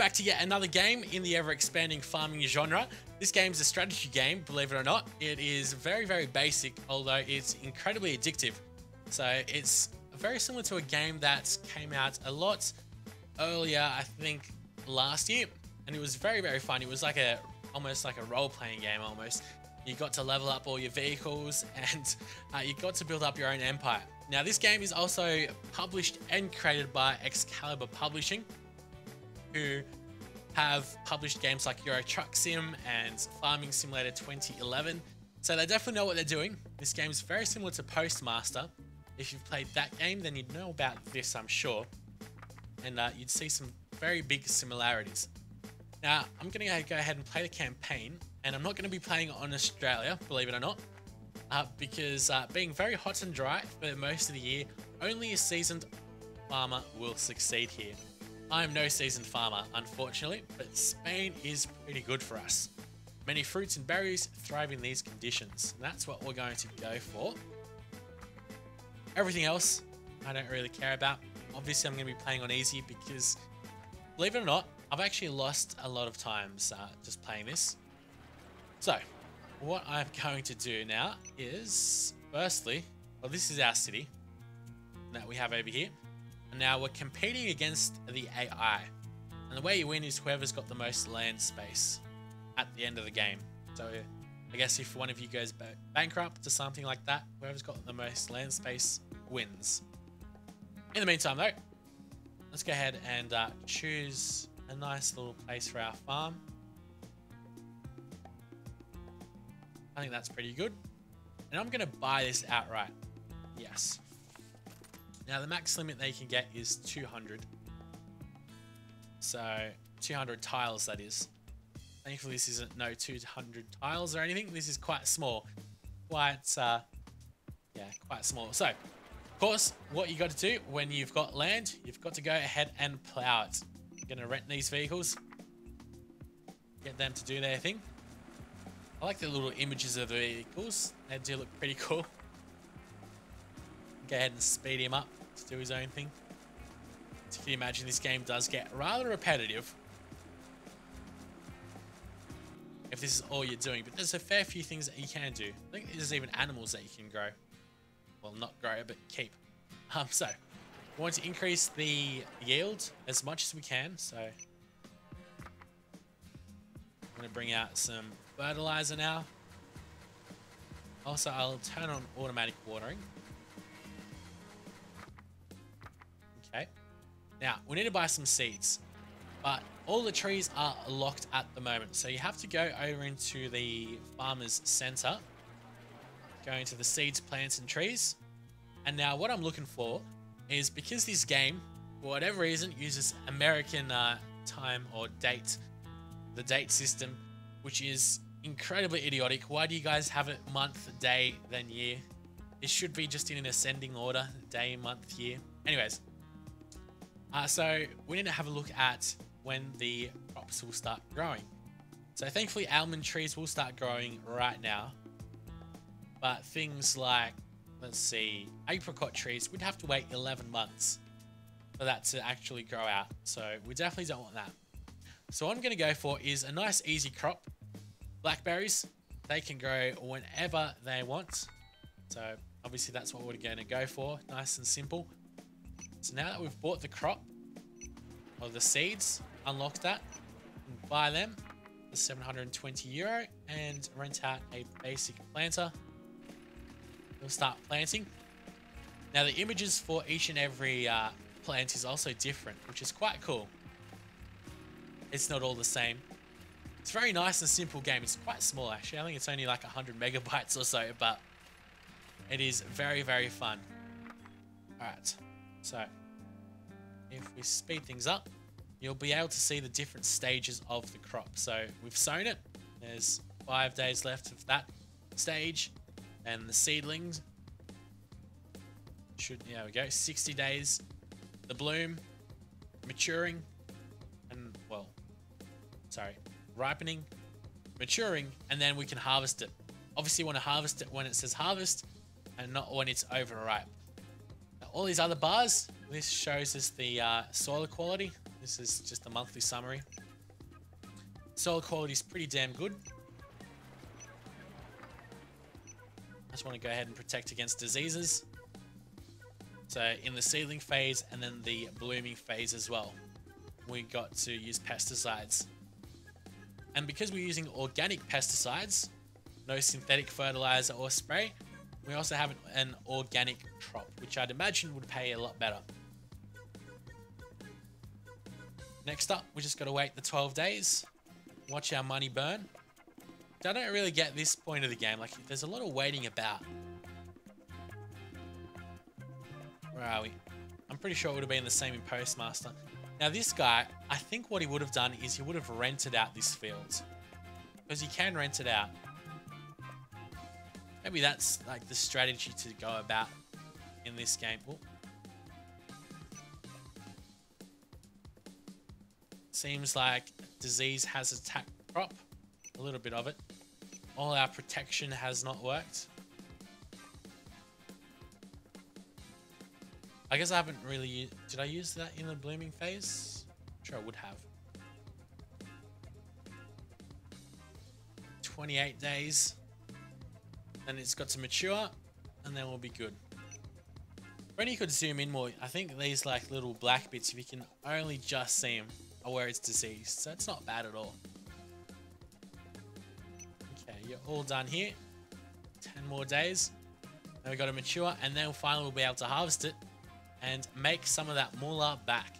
back to yet another game in the ever-expanding farming genre. This game is a strategy game, believe it or not. It is very, very basic, although it's incredibly addictive. So it's very similar to a game that came out a lot earlier, I think last year, and it was very, very fun. It was like a almost like a role-playing game almost. You got to level up all your vehicles and uh, you got to build up your own empire. Now this game is also published and created by Excalibur Publishing, who have published games like Euro Truck Sim and Farming Simulator 2011. So they definitely know what they're doing. This game is very similar to Postmaster. If you've played that game, then you'd know about this, I'm sure. And uh, you'd see some very big similarities. Now, I'm going to go ahead and play the campaign, and I'm not going to be playing on Australia, believe it or not, uh, because uh, being very hot and dry for most of the year, only a seasoned farmer will succeed here. I am no seasoned farmer, unfortunately, but Spain is pretty good for us. Many fruits and berries thrive in these conditions. And that's what we're going to go for. Everything else, I don't really care about. Obviously, I'm going to be playing on easy because, believe it or not, I've actually lost a lot of times uh, just playing this. So, what I'm going to do now is, firstly, well, this is our city that we have over here. And now we're competing against the AI. And the way you win is whoever's got the most land space at the end of the game. So I guess if one of you goes bankrupt or something like that, whoever's got the most land space wins. In the meantime though, let's go ahead and uh, choose a nice little place for our farm. I think that's pretty good. And I'm going to buy this outright. Yes. Now the max limit they can get is 200. So 200 tiles that is. Thankfully this isn't no 200 tiles or anything. This is quite small. Quite, uh, yeah, quite small. So, of course, what you got to do when you've got land, you've got to go ahead and plow it. You're going to rent these vehicles. Get them to do their thing. I like the little images of the vehicles. They do look pretty cool. Go ahead and speed him up to do his own thing. Can you imagine this game does get rather repetitive. If this is all you're doing. But there's a fair few things that you can do. I think there's even animals that you can grow. Well, not grow, but keep. Um, so, we want to increase the yield as much as we can. So, I'm going to bring out some fertilizer now. Also, I'll turn on automatic watering. Now, we need to buy some seeds. But all the trees are locked at the moment. So you have to go over into the farmer's center. Go into the seeds, plants, and trees. And now what I'm looking for is because this game, for whatever reason, uses American uh, time or date, the date system, which is incredibly idiotic. Why do you guys have it month, day, then year? It should be just in an ascending order, day, month, year. Anyways, uh, so we need to have a look at when the crops will start growing. So thankfully almond trees will start growing right now. But things like, let's see, apricot trees, we'd have to wait 11 months for that to actually grow out. So we definitely don't want that. So what I'm going to go for is a nice easy crop. Blackberries, they can grow whenever they want. So obviously that's what we're going to go for. Nice and simple. So now that we've bought the crop, or the seeds, unlock that, buy them for 720 euro, and rent out a basic planter. We'll start planting. Now the images for each and every uh, plant is also different, which is quite cool. It's not all the same. It's very nice and simple game. It's quite small actually. I think it's only like 100 megabytes or so, but it is very, very fun. Alright, so if we speed things up, you'll be able to see the different stages of the crop. So we've sown it. There's five days left of that stage. And the seedlings should, there we go, 60 days. The bloom, maturing, and, well, sorry, ripening, maturing, and then we can harvest it. Obviously, you want to harvest it when it says harvest and not when it's overripe. Now, all these other bars, this shows us the uh, soil quality. This is just a monthly summary. Soil quality is pretty damn good. I just want to go ahead and protect against diseases. So in the seedling phase and then the blooming phase as well, we got to use pesticides. And because we're using organic pesticides, no synthetic fertilizer or spray, we also have an organic crop, which I'd imagine would pay a lot better. Next up, we just got to wait the 12 days, watch our money burn. I don't really get this point of the game. Like, there's a lot of waiting about. Where are we? I'm pretty sure it would have been the same in Postmaster. Now, this guy, I think what he would have done is he would have rented out this field. Because he can rent it out. Maybe that's like the strategy to go about in this game. Seems like disease has attacked crop. A little bit of it. All our protection has not worked. I guess I haven't really... Did I use that in the blooming phase? I'm sure I would have. 28 days. And it's got to mature. And then we'll be good. When you could zoom in more, I think these like little black bits, if you can only just see them, where it's diseased. So it's not bad at all. Okay, you're all done here. 10 more days. Then we got to mature, and then finally we'll be able to harvest it and make some of that moolah back.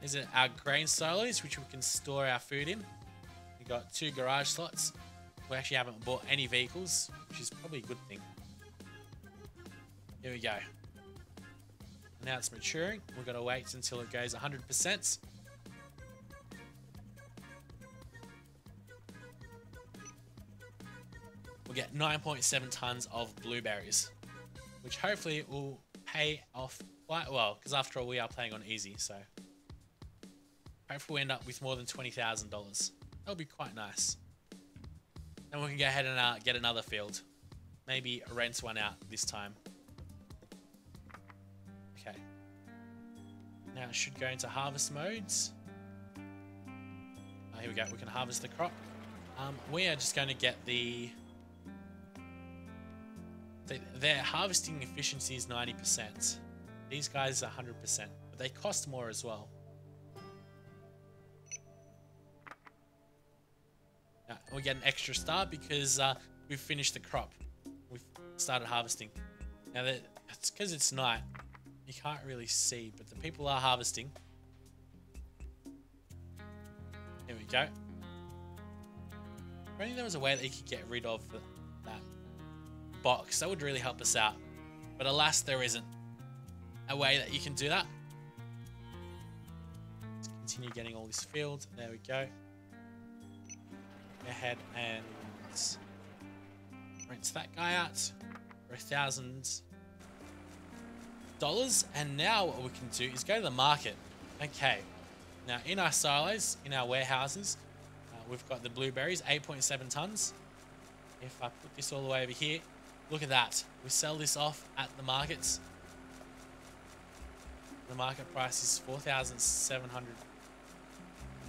These are our grain silos, which we can store our food in. We've got two garage slots. We actually haven't bought any vehicles, which is probably a good thing. Here we go. Now it's maturing. We've got to wait until it goes 100%. We'll get 9.7 tons of blueberries, which hopefully will pay off quite well, because after all, we are playing on easy, so hopefully we end up with more than $20,000. That'll be quite nice. Then we can go ahead and uh, get another field. Maybe rent one out this time. Okay. Now it should go into harvest modes. Oh, here we go. We can harvest the crop. Um, we are just going to get the their harvesting efficiency is 90%. These guys are 100%, but they cost more as well. Now, we get an extra star because uh, we've finished the crop. We've started harvesting. Now, that, it's because it's night. You can't really see, but the people are harvesting. Here we go. If there was a way that you could get rid of the, box. That would really help us out. But alas, there isn't a way that you can do that. Let's continue getting all this field. There we go. Go ahead and rinse that guy out for a thousand dollars. And now what we can do is go to the market. Okay. Now in our silos, in our warehouses, uh, we've got the blueberries, 8.7 tons. If I put this all the way over here, Look at that. We sell this off at the markets. The market price is 4,700.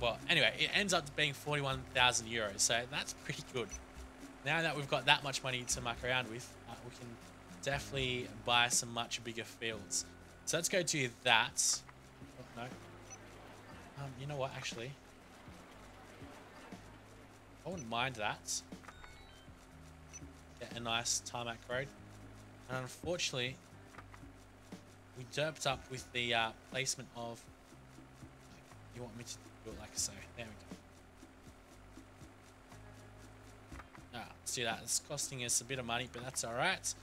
Well, anyway, it ends up being 41,000 euros. So that's pretty good. Now that we've got that much money to muck around with, uh, we can definitely buy some much bigger fields. So let's go to that. Oh, no. Um, you know what, actually? I wouldn't mind that a nice tarmac road. And unfortunately, we derped up with the uh, placement of... You want me to do it like so. There we go. Ah, let's do that. It's costing us a bit of money, but that's alright.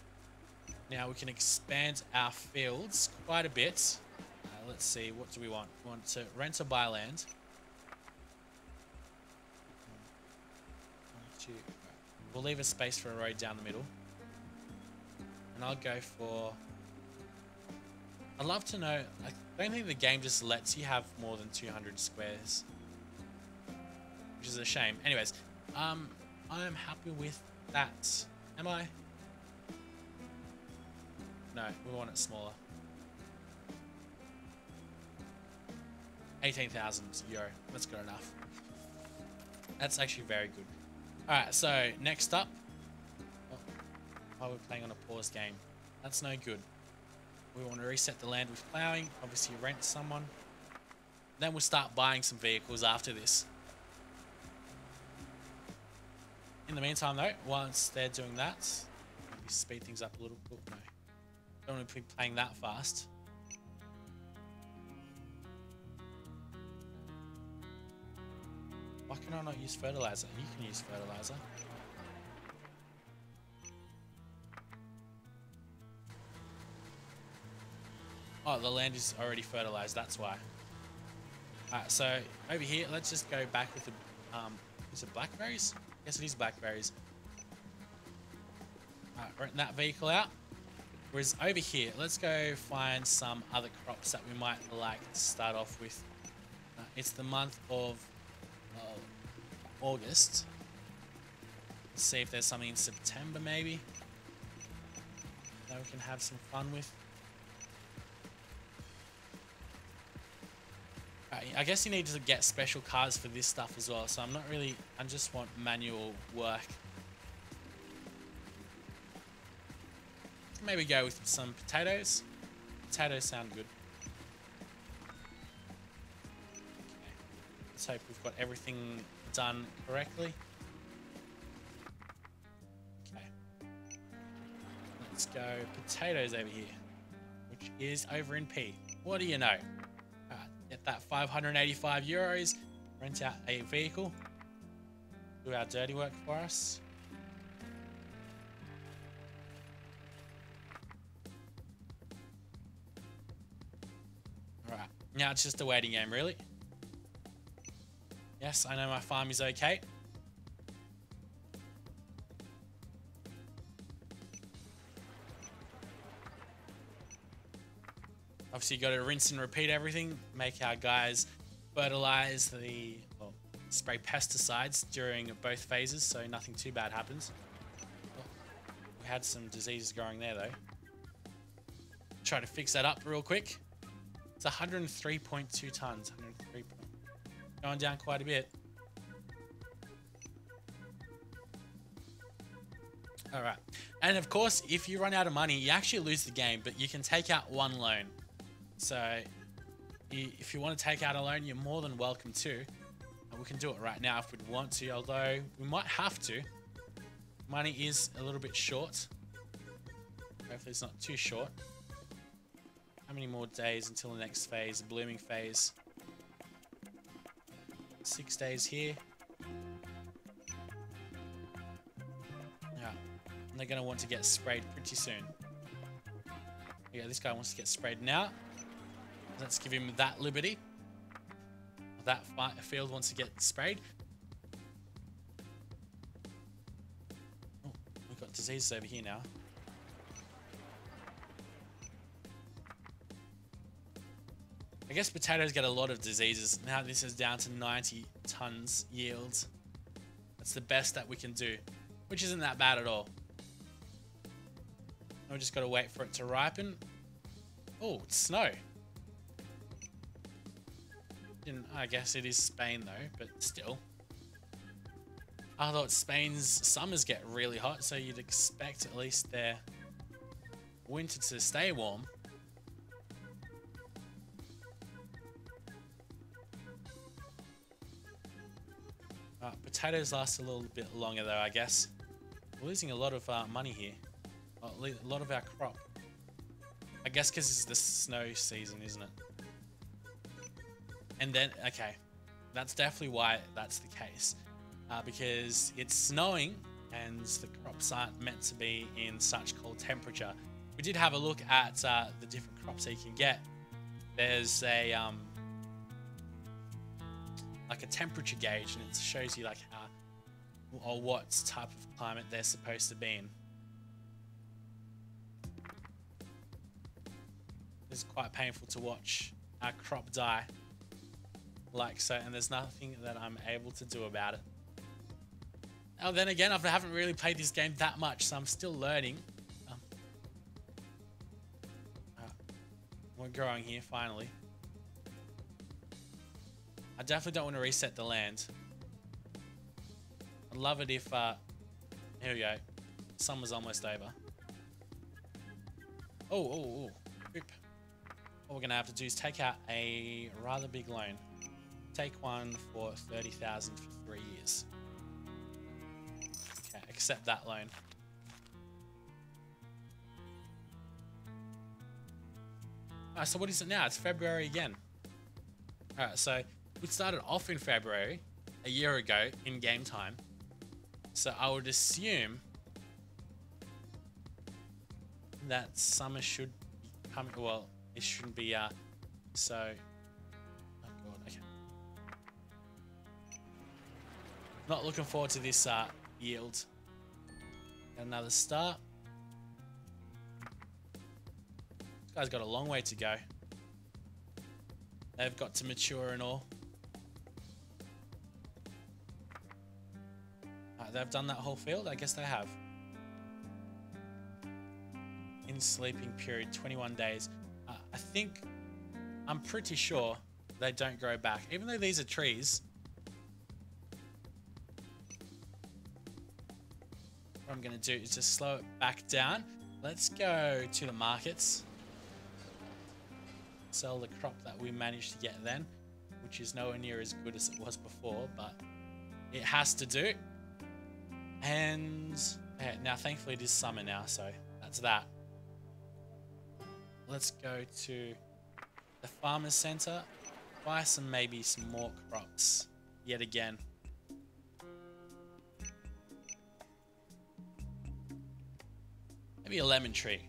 Now we can expand our fields quite a bit. Uh, let's see, what do we want? We want to rent or buy land. One, two, We'll leave a space for a road down the middle. And I'll go for... I'd love to know... I don't think the game just lets you have more than 200 squares. Which is a shame. Anyways, um, I am happy with that. Am I? No, we want it smaller. 18,000 euro. That's good enough. That's actually very good. Alright, so next up. Oh, we're playing on a pause game. That's no good. We want to reset the land with plowing. Obviously rent someone. Then we'll start buying some vehicles after this. In the meantime though, once they're doing that, maybe speed things up a little. Oh, no. Don't want to be playing that fast. Can I not use fertilizer? You can use fertilizer. Oh, the land is already fertilized, that's why. Alright, so over here, let's just go back with the, um, is it blackberries? Yes, it is blackberries. Alright, rent that vehicle out. Whereas over here, let's go find some other crops that we might like to start off with. Uh, it's the month of August. Let's see if there's something in September maybe that we can have some fun with. I guess you need to get special cards for this stuff as well. So I'm not really, I just want manual work. Maybe go with some potatoes. Potatoes sound good. Okay. Let's hope we've got everything done correctly. Okay. Let's go potatoes over here, which is over in P. What do you know? Get that 585 euros, rent out a vehicle, do our dirty work for us. Alright, now it's just a waiting game, really. Yes, I know my farm is okay. Obviously, you got to rinse and repeat everything. Make our guys fertilize the well, spray pesticides during both phases, so nothing too bad happens. Oh, we had some diseases growing there though. Try to fix that up real quick. It's 103.2 tons. 103. Going down quite a bit. All right. And of course, if you run out of money, you actually lose the game, but you can take out one loan. So if you want to take out a loan, you're more than welcome to. And we can do it right now if we want to, although we might have to. Money is a little bit short. Hopefully it's not too short. How many more days until the next phase, blooming phase? Six days here. Yeah, and they're going to want to get sprayed pretty soon. Yeah, this guy wants to get sprayed now. Let's give him that liberty. That field wants to get sprayed. Oh, we've got diseases over here now. I guess potatoes get a lot of diseases. Now this is down to 90 tons yield. That's the best that we can do, which isn't that bad at all. we just got to wait for it to ripen. Oh, it's snow. I guess it is Spain though, but still. I thought Spain's summers get really hot, so you'd expect at least their winter to stay warm. Potatoes last a little bit longer though, I guess. We're losing a lot of uh, money here. a lot of our crop. I guess because it's the snow season, isn't it? And then, okay, that's definitely why that's the case. Uh, because it's snowing and the crops aren't meant to be in such cold temperature. We did have a look at uh, the different crops that you can get. There's a um, like a temperature gauge, and it shows you like how or what type of climate they're supposed to be in. It's quite painful to watch our crop die like so, and there's nothing that I'm able to do about it. Now then again, I haven't really played this game that much, so I'm still learning. Um, uh, we're growing here, finally. I definitely don't want to reset the land. I'd love it if, uh, here we go. Summer's almost over. Oh, oh, oh. Oop. What we're going to have to do is take out a rather big loan. Take one for 30000 for three years. Okay, accept that loan. Alright, so what is it now? It's February again. Alright, so we started off in February, a year ago, in game time. So I would assume that summer should come. Well, it shouldn't be. Uh, so. Oh god. Okay. Not looking forward to this uh, yield. Got another start. This guy's got a long way to go. They've got to mature and all. They've done that whole field? I guess they have. In sleeping period, 21 days. Uh, I think, I'm pretty sure they don't grow back. Even though these are trees. What I'm going to do is just slow it back down. Let's go to the markets. Sell the crop that we managed to get then. Which is nowhere near as good as it was before, but it has to do. And now thankfully it is summer now, so that's that. Let's go to the farmer's center, buy some maybe some more crops yet again. Maybe a lemon tree.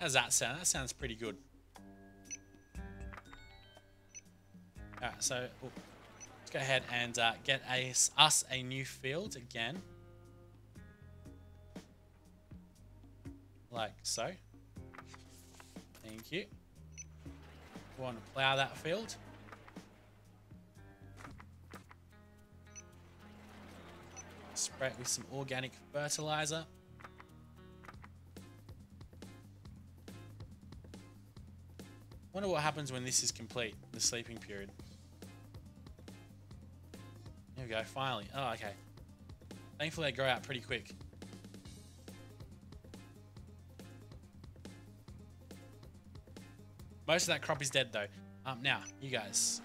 How's that sound? That sounds pretty good. Alright, so let's go ahead and uh, get a, us a new field again. Like so. Thank you. Want to plow that field. Spray it with some organic fertilizer. Wonder what happens when this is complete, the sleeping period. Here we go, finally. Oh, okay. Thankfully they grow out pretty quick. Most of that crop is dead though. Um, now, you guys.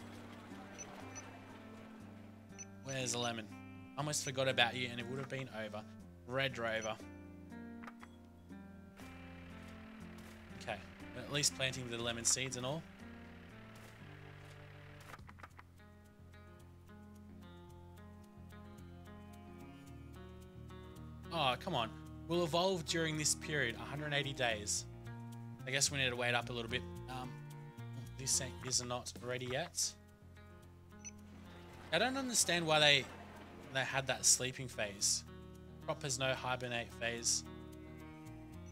Where's the lemon? Almost forgot about you and it would have been over. Red Rover. Okay. At least planting the lemon seeds and all. Oh, come on. We'll evolve during this period, 180 days. I guess we need to wait up a little bit. This is not ready yet. I don't understand why they they had that sleeping phase. Crop has no hibernate phase.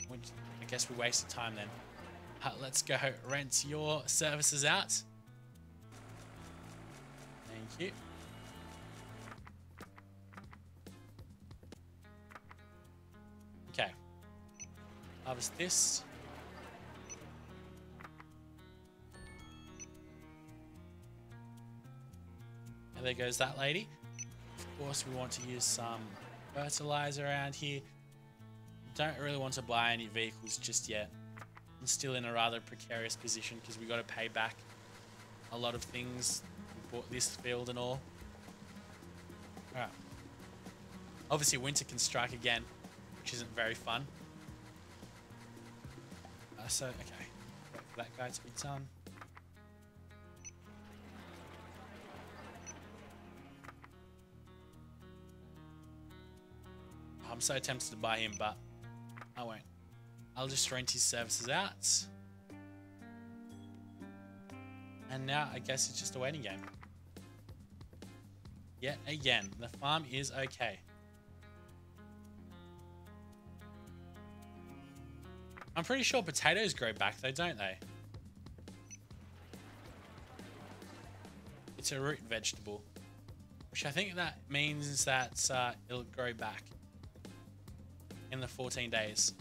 Which I guess we wasted time then. Uh, let's go rent your services out. Thank you. Okay. Harvest this. And there goes that lady. Of course, we want to use some fertilizer around here. Don't really want to buy any vehicles just yet. I'm still in a rather precarious position because we got to pay back a lot of things. We bought this field and all. Alright. Obviously, winter can strike again, which isn't very fun. Uh, so, okay. Wait for that guy to be done. I'm so tempted to buy him, but I won't. I'll just rent his services out. And now I guess it's just a waiting game. Yet again, the farm is okay. I'm pretty sure potatoes grow back though, don't they? It's a root vegetable. Which I think that means that uh, it'll grow back in the 14 days.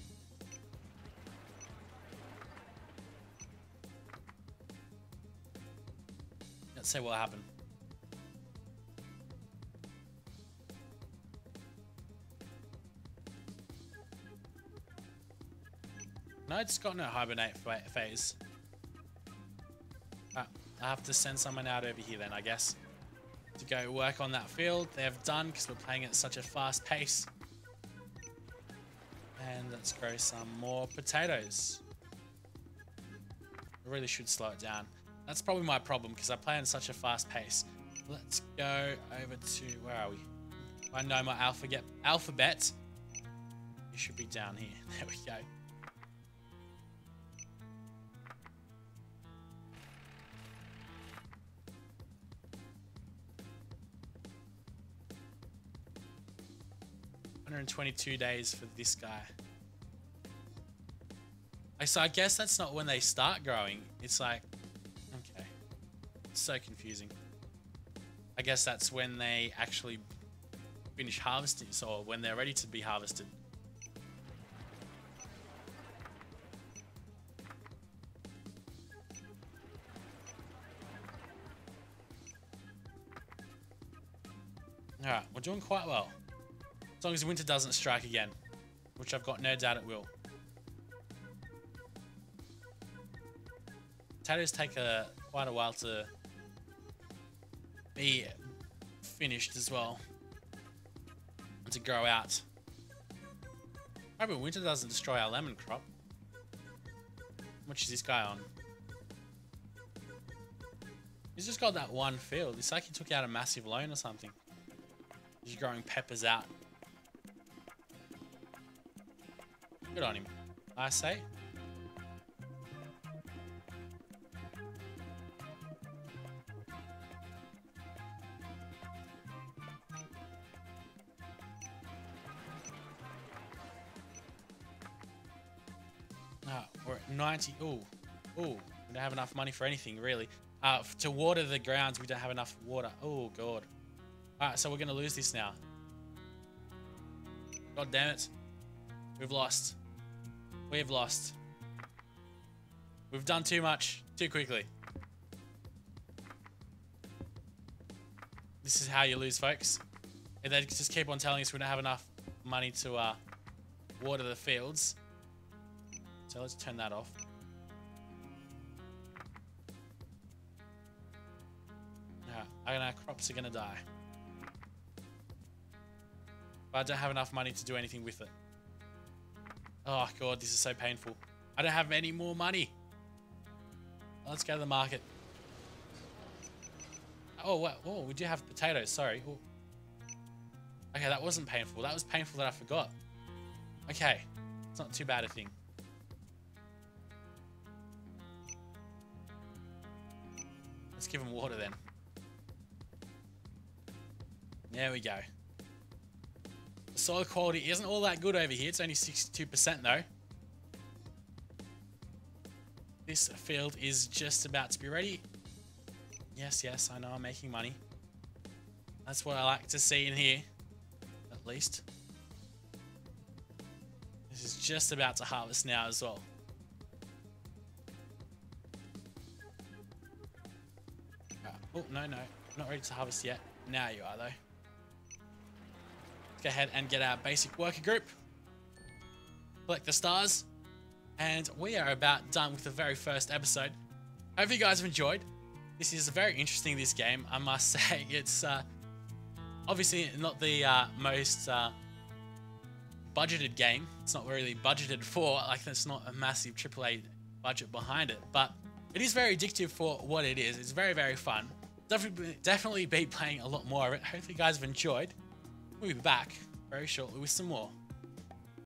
Let's see what happened. No, it's got no hibernate phase. Uh, I have to send someone out over here then, I guess. To go work on that field. They've done because we're playing at such a fast pace. And let's grow some more potatoes. I really should slow it down. That's probably my problem because I play in such a fast pace. Let's go over to, where are we? I know my alphabet. Alphabet. You should be down here. There we go. Hundred and twenty-two days for this guy. So I guess that's not when they start growing. It's like, okay, it's so confusing. I guess that's when they actually finish harvesting, so when they're ready to be harvested. Alright, we're doing quite well. As long as winter doesn't strike again, which I've got no doubt it will. Potatoes take a quite a while to be finished as well. And to grow out. Maybe winter doesn't destroy our lemon crop. Much is this guy on? He's just got that one field. It's like he took out a massive loan or something. He's growing peppers out. Good on him. I say. Uh, we're at 90. Ooh. Ooh. We don't have enough money for anything, really. Uh, to water the grounds, we don't have enough water. Oh, God. Alright, so we're going to lose this now. God damn it. We've lost. We've lost. We've done too much, too quickly. This is how you lose, folks. If they just keep on telling us we don't have enough money to uh, water the fields, so let's turn that off. Yeah, our crops are gonna die. But I don't have enough money to do anything with it. Oh god, this is so painful. I don't have any more money. Let's go to the market. Oh? Oh, we do have potatoes. Sorry. Ooh. Okay, that wasn't painful. That was painful that I forgot. Okay. It's not too bad a thing. Let's give him water then. There we go. Soil quality isn't all that good over here. It's only 62% though. This field is just about to be ready. Yes, yes, I know I'm making money. That's what I like to see in here, at least. This is just about to harvest now as well. Ah, oh, no, no. Not ready to harvest yet. Now you are, though. Go ahead and get our basic worker group. Collect the stars. And we are about done with the very first episode. Hope you guys have enjoyed. This is a very interesting, this game. I must say, it's uh, obviously not the uh, most uh, budgeted game. It's not really budgeted for, like there's not a massive AAA budget behind it. But it is very addictive for what it is. It's very, very fun definitely, definitely be playing a lot more of it. Hope you guys have enjoyed. We'll be back very shortly with some more.